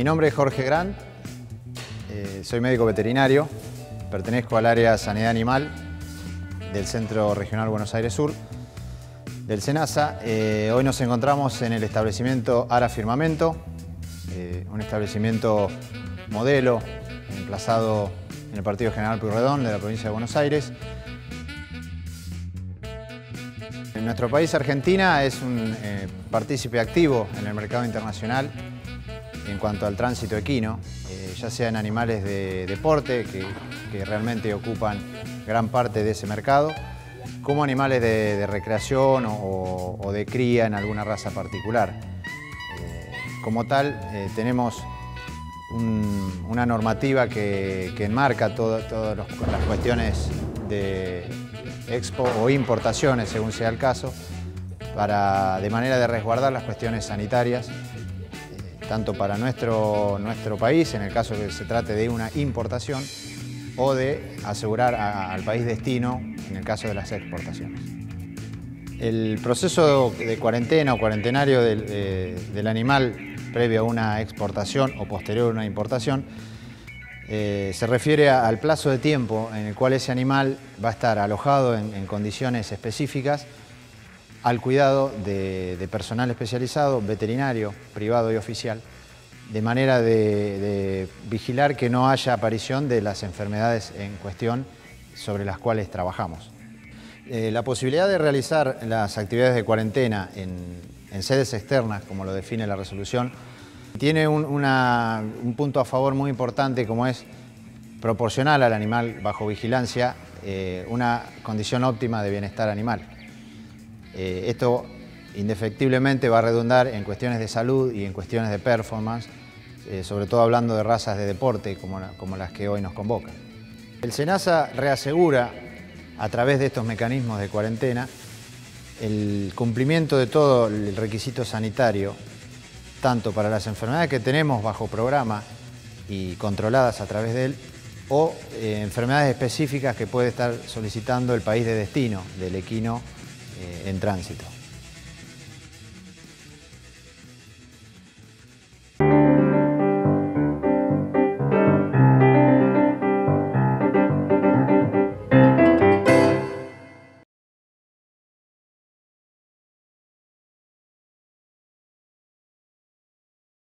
nombre es Jorge Gran, eh, soy médico veterinario, pertenezco al área Sanidad Animal del Centro Regional Buenos Aires Sur, del SENASA. Eh, hoy nos encontramos en el establecimiento Ara Firmamento, eh, un establecimiento modelo emplazado en el Partido General Puyredón de la provincia de Buenos Aires. En nuestro país, Argentina, es un partícipe activo en el mercado internacional en cuanto al tránsito equino, eh, ya sean animales de deporte, que, realmente ocupan gran parte de ese mercado, como animales de, recreación o, de cría en alguna raza particular. Eh, como tal, eh, tenemos una normativa que, enmarca todas las cuestiones de expo o importaciones, según sea el caso, para, de manera de resguardar las cuestiones sanitarias tanto para nuestro, nuestro país, en el caso que se trate de una importación, o de asegurar al país destino en el caso de las exportaciones. El proceso de cuarentena o cuarentenario del, del animal previo a una exportación o posterior a una importación eh, se refiere al plazo de tiempo en el cual ese animal va a estar alojado en condiciones específicas al cuidado de, personal especializado, veterinario, privado y oficial, de manera de, vigilar que no haya aparición de las enfermedades en cuestión sobre las cuales trabajamos. Eh, la posibilidad de realizar las actividades de cuarentena en, sedes externas, como lo define la resolución, tiene un, punto a favor muy importante como es proporcionar al animal bajo vigilancia eh, una condición óptima de bienestar animal. Eh, esto indefectiblemente va a redundar en cuestiones de salud y en cuestiones de performance, eh, sobre todo hablando de razas de deporte como, como las que hoy nos convocan. El SENASA reasegura a través de estos mecanismos de cuarentena el cumplimiento de todo el requisito sanitario, tanto para las enfermedades que tenemos bajo programa y controladas a través de él, o eh, enfermedades específicas que puede estar solicitando el país de destino del equino eh, en tránsito.